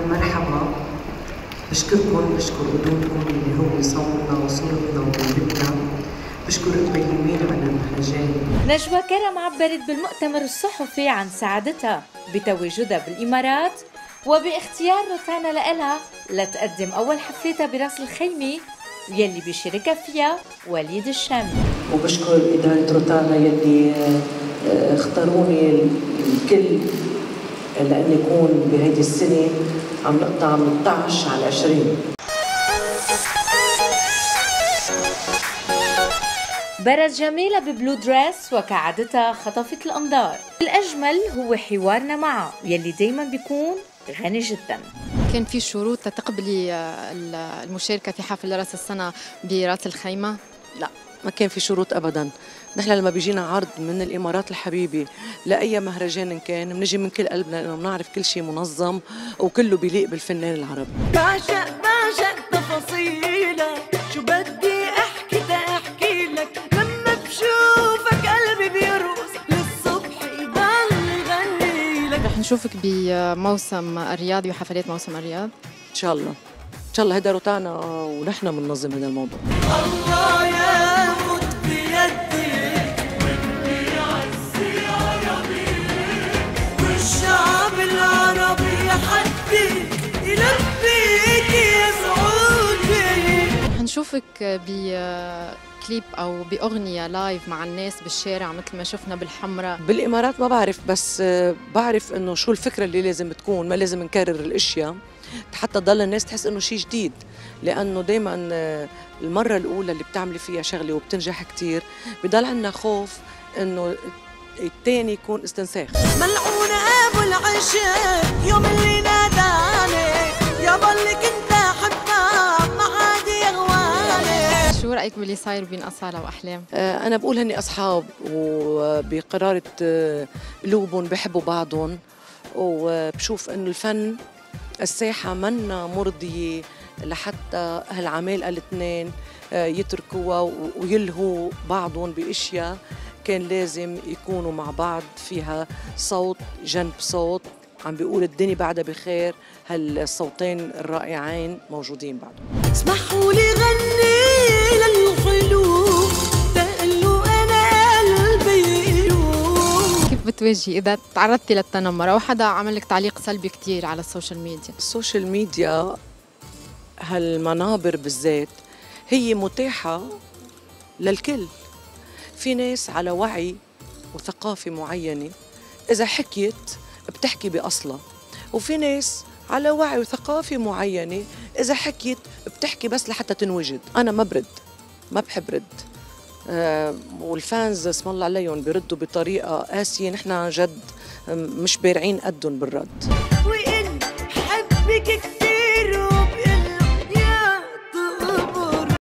مرحبا. بشكركم بشكر قدومكم اللي هو صوتنا وصورتنا وقلبتنا بشكر القيمين على المهرجان نجوى كرم عبرت بالمؤتمر الصحفي عن سعادتها بتواجدها بالإمارات وباختيار روتانا لإلها لتقدم أول حفلتها براس الخيمة يلي بيشاركها فيها وليد الشامي وبشكر إدارة روتانا يلي آه، اختاروني الكل. لأني أكون بهيدي السنة عم نقطع من 12 على 20 برز جميلة ببلو دريس وكعادتها خطفت الأنظار. الأجمل هو حوارنا معها يلي دايما بيكون غني جدا. كان في شروط تقبلي آه، المشاركة في حفل رأس السنة برأس الخيمة؟ لا. ما كان في شروط ابدا. نحن لما بيجينا عرض من الإمارات الحبيبه لأي مهرجان إن كان بنجي من كل قلبنا لأنه بنعرف كل شيء منظم وكله بيليق بالفنان العربي بعشق بعشق تفاصيلك. شو بدي أحكي أحكي لك. لما بشوفك قلبي بيرقص للصبح يضل يغني لك. رح نشوفك بموسم الرياض وحفلات موسم الرياض. إن شاء الله. إن شاء الله هيدا روتانا ونحن بننظم هذا الموضوع. الله ياخد نشوفك بكليب أو بأغنية لايف مع الناس بالشارع مثل ما شفنا بالحمراء. بالإمارات ما بعرف بس آه، بعرف إنه شو الفكرة اللي لازم تكون ما لازم نكرر الأشياء. حتى تضل الناس تحس إنه شيء جديد. لأنه دائما المرة الأولى اللي بتعملي فيها شغلة وبتنجح كثير بضل عندنا خوف إنه الثاني يكون استنساخ. ملعون أبو العشق شو رأيك باللي صاير بين أصالة وأحلام؟ آه، أنا بقول هني أصحاب وبقرارة آه، قلوبهم بحبوا بعضهم وبشوف إنه الفن الساحة منا مرضية لحتى هالعمالقه الاثنين آه، يتركوها ويلهوا بعضهم بأشياء كان لازم يكونوا مع بعض فيها صوت جنب صوت عم بيقول الدنيا بعدها بخير هالصوتين الرائعين موجودين بعدهم اسمحوا لي غني للقلوب تقلوا أنا قلبي كيف بتواجهي إذا تعرضتي للتنمر أو حدا عمل لك تعليق سلبي كتير على ال social media؟ ال social media هالمنابر بالذات هي متاحة للكل. في ناس على وعي وثقافة معينة إذا حكيت بتحكي بأصلها. وفي ناس على وعي وثقافة معينة إذا حكيت بتحكي بس لحتى تنوجد. أنا ما برد. ما بحب رد. والفانز اسم الله عليهم بيردوا بطريقة قاسية نحن جد مش بارعين قدهم بالرد.